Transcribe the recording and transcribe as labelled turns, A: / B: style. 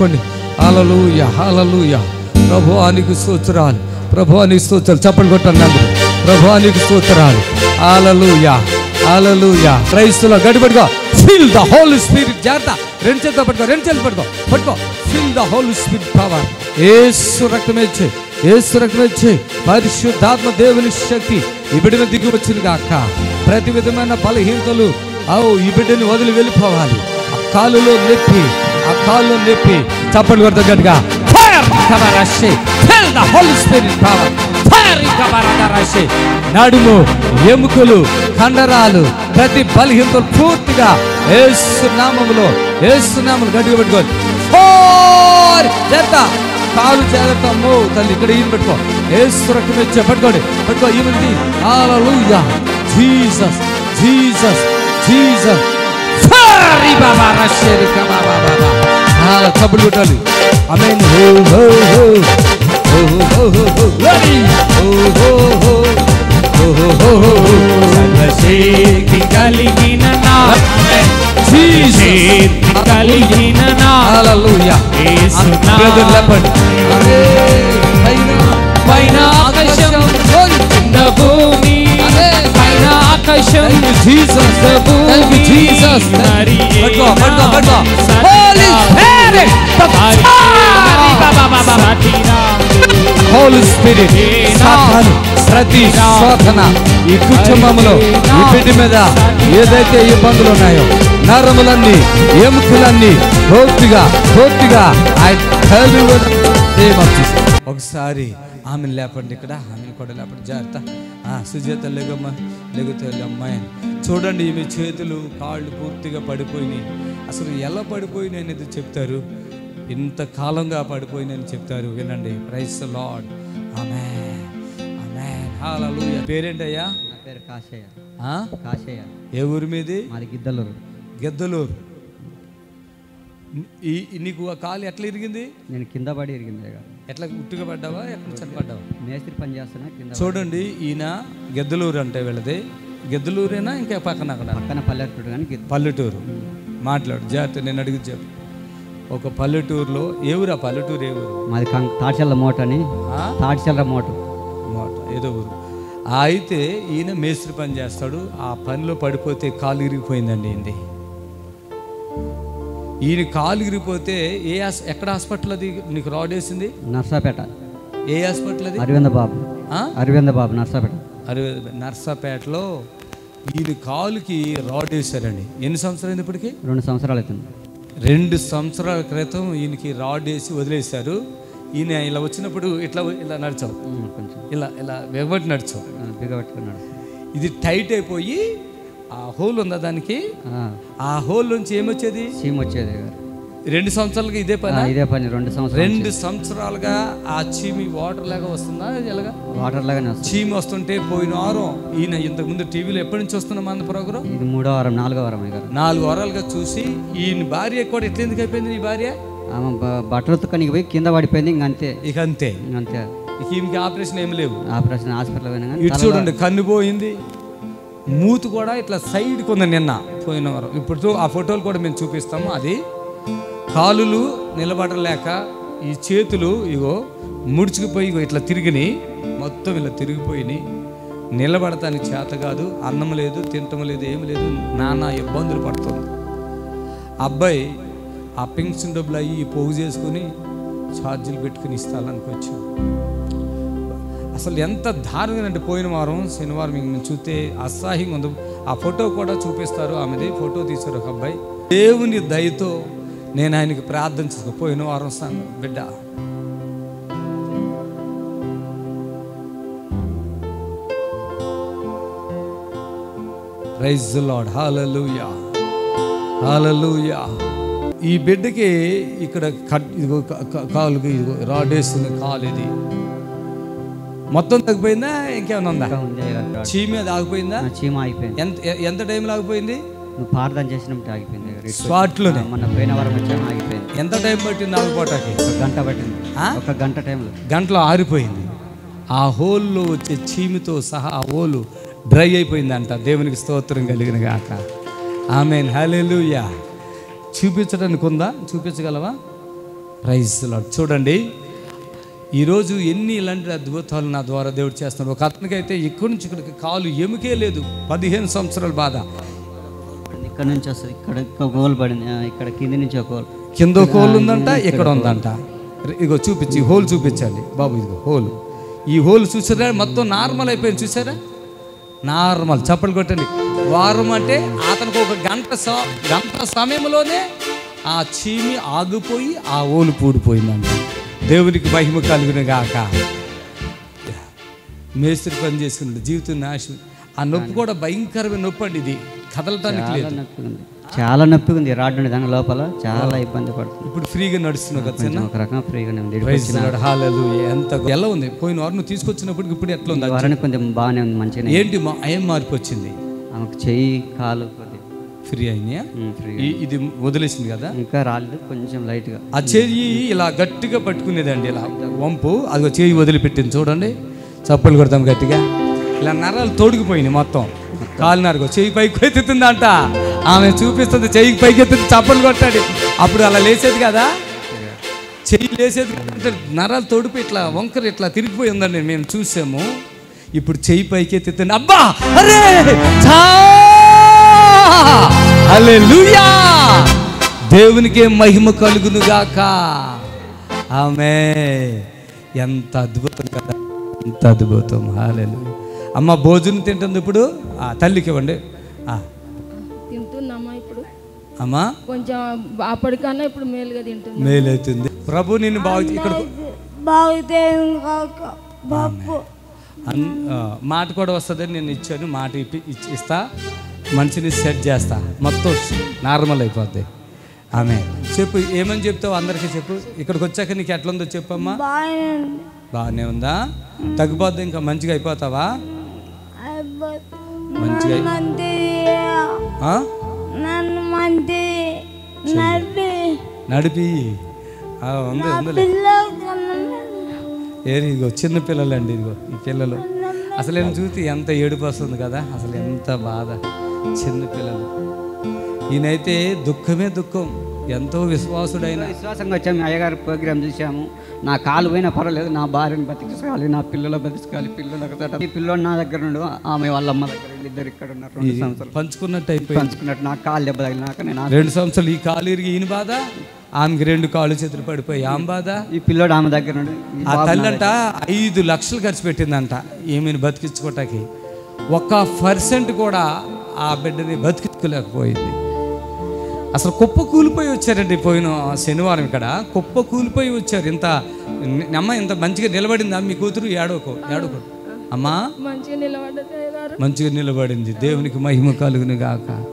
A: పట్టుకోండి hallelujah hallelujah ప్రభువానికి స్తోత్రాలు ప్రభువానికి స్తోత్రాలు. చప్పలు కొట్టండి అందరూ. ప్రభువానికి స్తోత్రాలు హాలలుయ హాలలుయ క్రైస్తుల గడిపెట్టుకో ఫిల్ ద హోల్ స్పిరిట్ జాగ్రత్త. రెండు చేతులు పట్టుకో రెండు చేతులు పట్టుకో పట్టుకో. Fill the holy spirit power Yesu రక్తమే ఇచ్చే ఏసు రక్తమే ఇచ్చే పరిశుద్ధాత్మ దేవుని శక్తి ఈ దిగి వచ్చింది కాక ప్రతి విధమైన బలహీనతలు అవు ఈ బిడ్డని వదిలి వెళ్ళిపోవాలి. కాలులో నొప్పి ఆ కాలులో నొప్పి చప్పట్లు కొడుతూ గట్టిగా. Fire కమరాశి fill the holy spirit power fire కమరాశి నడుము ఎముకలు కండరాలు ప్రతి బలహీనతలు పూర్తిగా యేసు నామములో యేసు నామములు గట్టిగా పెట్టుకోవాలి ఫోర్ చేత కాలు జాగ్రత్త తల్లి ఇక్కడ ఈయన పెట్టుకో. యేసు రక్తం ఇచ్చే పెట్టుకోండి. పెట్టుకో ఈయనది hallelujah Jesus Jesus Jesus Kabulutali. Amen. Ho ho ho. Ho ho ho
B: ho. Ready. Ho
A: ho
B: ho. Ho ho
A: ho
B: ho.
A: Sarvashekhi
B: Kali
A: Ginana. Amen. Jesus.
B: Kali Ginana. Hallelujah. Yesu.
A: Brother
B: Leopard. Amen.
A: Paina. Paina. Jesus.
B: కింద
A: Thank you. Jesus. పట్టుకో, పట్టుకో, పట్టుకో. Holy Spirit.
B: నామం సరిగా
A: whole spirit సాతాను ప్రతి శోధన ఈ కుటుంబంలో ఈ బిడ్డ మీద ఏదైతే ఇబ్బందులు ఉన్నాయో నరములన్నీ ఎముకలన్నీ పూర్తిగా పూర్తిగా the. ఒకసారి ఆమెను లేపండి ఇక్కడ ఆమెను కూడా లేపండి జాగ్రత్త సుజాత లేగమ్మ లేగుతే అమ్మాయి చూడండి ఈమె చేతులు కాళ్ళు పూర్తిగా పడిపోయినాయి. అసలు ఎలా పడిపోయినాయి అనేది చెప్తారు. ఇంత కాలంగా పడిపోయినని చెప్తారు. వినండి. ప్రైస్ లార్డ్ ఆమె ఆమె హల్లెలూయా పేరేంటయ్యా?
C: నా పేరు కాశయ్య? కాశయ్య.
A: ఏ ఊరి మీది?
C: మాది గిద్దలూరు.
A: గెద్దలూరు. ఈ నీకు ఆ కాలు ఎట్లా ఇరిగింది?
C: నేను కింద పడి ఇరిగింది.
A: ఎట్లా ఉట్టుగా పడ్డావా? ఎక్కడ చనిపడ్డావా
C: మేస్త్రి పని చేస్తున్నా కింద
A: చూడండి ఈయన గెద్దలూరు అంటే వీళ్ళది. గెద్దలూరేనా ఇంకా పక్కన అక్కడ
C: పక్కన పల్లెటూరు కానీ
A: పల్లెటూరు. మాట్లాడు జాగ్రత్త నేను అడిగి చెప్పు. ఒక పల్లెటూరులో ఏ ఊరు? ఆ పల్లెటూరు ఏ ఊరు?
C: మాది కం తాడ్చల్ల మోట అని.
A: ఆ?
C: తాడ్చల్ల మోట.
A: మాట ఏదో ఊరు. ఆ అయితే ఈయన మేస్త్రి పని చేస్తాడు. ఆ పనిలో పడిపోతే కాలు ఇరిగిపోయిందండి ఈయనది. ఈయన కాలు ఇరిగిపోతే ఏ ఎక్కడ హాస్పిటల్ అది? నీకు రాడ్ వేసింది?
C: నర్సాపేట.
A: ఏ హాస్పిటల్ అది?
C: అరవింద బాబు? అరవింద బాబు నర్సాపేట.
A: అరవై నర్సాపేటలో ఈయన కాలుకి రాడ్ వేశారండి. ఎన్ని సంవత్సరాలు అయింది ఇప్పటికి?
C: రెండు సంవత్సరాలు అవుతుంది.
A: రెండు సంవత్సరాల క్రితం ఈయనకి రాడ్ వేసి వదిలేశారు. ఈయన ఇలా వచ్చినప్పుడు ఇట్లా ఇలా నడిచావు.
C: కొంచెం.
A: ఇలా ఇలా వెగబట్టి నడిచావు.
C: ఆ, బిగబట్టుకున్నాడు
A: ఇది టైట్ అయిపోయి ఆ హోల్ ఉందా దానికి?
C: ఆ,
A: హోల్ నుంచి ఏమొచ్చేది?
C: చీమ వచ్చేది.
A: రెండు సంవత్సరాలుగా ఇదే పని?
C: ఇదే పని రెండు సంవత్సరాలు
A: రెండు సంవత్సరాలుగా ఆ చీమి వాటర్ లాగా వస్తుందా? ఎలాగా?
C: వాటర్ లాగానే వస్తుంది.
A: చీమి వస్తుంటే పోయిన వారం ఈయన ఇంతకుముందు టీవీలో ఎప్పటి నుంచి వస్తున్నాం మన ప్రోగ్రాం?
C: ఇది మూడో వారం నాలుగో వారం
A: నాలుగు వారాలుగా చూసి ఈయన భార్య కూడా ఎట్లా ఎందుకు అయిపోయింది నీ భార్య?
C: ఆమె బట్టలు పోయి కింద పడిపోయింది ఇంక అంతే.
A: ఇక అంతే.
C: అంతే.
A: ఈమెకి ఆపరేషన్ ఏమి లేవు.
C: ఆపరేషన్ హాస్పిటల్ పోయినా
A: ఇటు చూడండి కన్ను పోయింది. మూతి కూడా ఇట్లా సైడ్కి ఉంది నిన్న పోయిన వారం. ఇప్పుడు ఆ ఫోటోలు కూడా మేము చూపిస్తాము. అది కాలులు నిలబడలేక ఈ చేతులు ఇగో ముడుచుకుపోయి ఇగో ఇట్లా తిరిగినాయి మొత్తం ఇలా తిరిగిపోయినాయి నిలబడటానికి చేత కాదు అన్నం లేదు తింటం లేదు ఏం లేదు నానా ఇబ్బందులు పడుతుంది. అబ్బాయి ఆ పెన్షన్ డబ్బులు అయ్యి పోగు చేసుకుని ఛార్జీలు పెట్టుకుని ఇస్తానికి వచ్చాం అసలు ఎంత దారుణంగా అంటే పోయిన వారం శనివారం మేము చూస్తే అసహ్యంగా ఉంది. ఆ ఫోటో కూడా చూపిస్తారు ఆమెది ఫోటో తీశారు ఒక అబ్బాయి. దేవుని దయతో నేను ఆయనకి ప్రార్థన చేసుకో పోయిన వారం సంగ బిడ్డ. ప్రైజ్ లాడ్ హాలూయా హాలూయా ఈ బిడ్డకి ఇక్కడ కట్ ఇదిగో కాలుకి ఇదిగో రాడేస్తుంది కాలు ఇది. మొత్తం తగ్గిపోయిందా? ఇంకేమైనా ఉందా. చీమి అది ఆగిపోయిందా?
C: చీమ ఆగిపోయింది.
A: ఎంత ఎంత టైంలో ఆగిపోయింది?
C: నువ్వు ప్రార్థన చేసినప్పుడు ఆగిపోయింది.
A: స్పాట్లోనే
C: మొన్న పోయిన వారం వచ్చాము ఆగిపోయింది.
A: ఎంత టైం పట్టింది ఆగిపోవటానికి
C: ఒక గంట పట్టింది.
A: ఆ?
C: ఒక గంట టైంలో.
A: గంటలో ఆరిపోయింది. ఆ హోల్లో వచ్చే చీమితో సహా ఆ హోలు డ్రై అయిపోయిందంట. దేవునికి స్తోత్రం కలిగిన గాక. ఆమె హల్లెలూయా. చూపించడానికి ఉందా? చూపించగలవా? ప్రైజ్. చూడండి. ఈరోజు ఎన్ని ఇలాంటి అద్భుతాలు నా ద్వారా దేవుడు చేస్తున్నాడు. ఒక అతనికి అయితే ఇక్కడి నుంచి ఇక్కడికి కాలు ఎముకే లేదు. పదిహేను సంవత్సరాల బాధ.
C: ఇక్కడ నుంచి వస్తుంది. ఇక్కడ ఒక గోల్ పడింది. ఇక్కడ కింది నుంచి ఒక గోల్
A: కింద ఒక హోల్ ఉందంట ఇక్కడ ఉందంట. ఇగో చూపించి హోల్ చూపించండి. బాబు ఇదిగో హోల్. ఈ హోల్ చూసారా? మొత్తం నార్మల్ అయిపోయింది చూసారా? నార్మల్. చప్పలు కొట్టండి. వారం అంటే అతనికి ఒక గంట గంట సమయంలోనే ఆ చీమి ఆగిపోయి ఆ ఓలు పూడిపోయిందంట. దేవునికి మహిమ కలుగును గాక మేస్త్రి పని చేసుకున్నాడు జీవితం నాశనం. ఆ నొప్పి కూడా భయంకరమైన నొప్పి అండి ఇది. కదలటానికి
C: చాలా
A: లేదు.
C: చాలా నొప్పిగా ఉంది రాడ్ ఉంది దాని లోపల. చాలా ఇబ్బంది పడుతుంది.
A: ఇప్పుడు ఫ్రీగా నడుస్తున్నావు కదా చిన్న?
C: కొంచెం ఒక రకంగా ఫ్రీగానే ఉంది.
A: హల్లెలూయా. ఎంత ఎలా ఉంది? పోయిన వారం నువ్వు తీసుకొచ్చినప్పుడు ఇప్పుడు ఎట్లా ఉంది?
C: ఈ వారానికి కొంచెం బాగానే ఉంది మంచిగానే
A: ఏంటి మా ఏం మార్పు వచ్చింది?
C: ఆమెకు చెయ్యి కాలు
A: ఫ్రీ అయినాయా? ఇది వదిలేసింది కదా?
C: ఇంకా రాలేదు కొంచెం లైట్గా.
A: ఆ చెయ్యి ఇలా గట్టిగా పట్టుకునేదండి ఇలా. వంపు అది చెయ్యి వదిలిపెట్టింది చూడండి. చప్పలు కొడతాం గట్టిగా. ఇలా నరాలు తోడుకుపోయినాయి మొత్తం. కాలు నరకు చెయ్యి పైకి ఎత్తుతుందంట. ఆమె చూపిస్తుంది చెయ్యి పైకి ఎత్తుతుంది చప్పలు కొట్టాడు. అప్పుడు అలా లేచేది కదా? చెయ్యి లేసేది అంటే నరాలు తోడిపోయి ఇట్లా వంకర ఇట్లా తిరిగిపోయి ఉందండి మేము చూసాము. ఇప్పుడు చెయ్యి పైకి ఎత్తుతుంది. అబ్బా! అరే! హల్లెలూయా! దేవునికే మహిమ కలుగును గాక. ఆమె ఎంత అద్భుతం కదా? ఎంత అద్భుతం. హల్లెలూయా. అమ్మ భోజనం తింటుంది ఇప్పుడు? ఆ, తల్లికి ఇవ్వండి. ఆ,
D: తింటున్నామా ఇప్పుడు?
A: అమ్మా?
D: కొంచెం అప్పటికన్నా ఇప్పుడు మేలుగా తింటున్నాం.
A: మేలవుతుంది ప్రభు నిన్ను బాగు ఇక్కడ
E: బాగుతే
A: మాట కూడా వస్తుందని నేను ఇచ్చాను మాట ఇప్పి ఇచ్చి ఇస్తా. మనిషిని సెట్ చేస్తా. మొత్తం నార్మల్ అయిపోద్ది. ఆమె. చెప్పు ఏమని చెప్తావు అందరికీ చెప్పు. ఇక్కడికి వచ్చాక నీకు ఎట్లుందో చెప్పమ్మా.
E: బాగానే
A: ఉందా? తగ్గిపోద్ది ఇంకా మంచిగా అయిపోతావా? మంచిగా?
E: నన్ను
A: నడిపి. ఉంది ఏది ఇదిగో చిన్న పిల్లలండి ఇదిగో ఈ పిల్లలు. అసలు నేను చూసి ఎంత ఏడుపు వస్తుంది కదా అసలు ఎంత బాధ. చిన్న పిల్లలు. ఈయనైతే దుఃఖమే దుఃఖం. ఎంతో విశ్వాసుడైన
C: విశ్వాసంగా వచ్చాము అయ్యగారి ప్రోగ్రామ్ చూసాము నా కాలు పోయినా పర్వాలేదు. నా భార్యను బతికించాలి నా పిల్లలు బతికాలి పిల్లలకు ఈ పిల్లోడు నా దగ్గర ఉండు. ఆమె వాళ్ళ అమ్మ దగ్గర వీళ్ళిద్దరు ఇక్కడ ఉన్నారు. రెండు సంవత్సరాలు.
A: పంచుకున్నట్టు అయిపోయింది.
C: పంచుకున్నట్టు. నా కాలు దెబ్బ తగిలినాక నేను
A: రెండు సంవత్సరాలు ఈ కాలు ఇరిగి ఈయన బాధ? ఆమెకి రెండు కాళ్ళు చేతులు పడిపోయి ఆమె బాధ?
C: ఈ పిల్లోడు ఆమె దగ్గర
A: ఆ
C: బాబు
A: తల్లి
C: నా
A: అంట ఐదు లక్షలు ఖర్చు పెట్టిందంట. ఈమెను బతికించుకోవటానికి ఒక్క పర్సెంట్ కూడా ఆ బిడ్డని బతికించుకోలేకపోయింది. అసలు కుప్ప కూలిపోయి వచ్చారండి పోయిన శనివారం ఇక్కడ. కుప్ప కూలిపోయి వచ్చారు. ఇంత అమ్మ ఇంత మంచిగా నిలబడిందా? మీ కూతురు ఏడోకో ఏడోకో అమ్మా. మంచిగా నిలబడింది. దేవునికి మహిమ కలుగును గాక.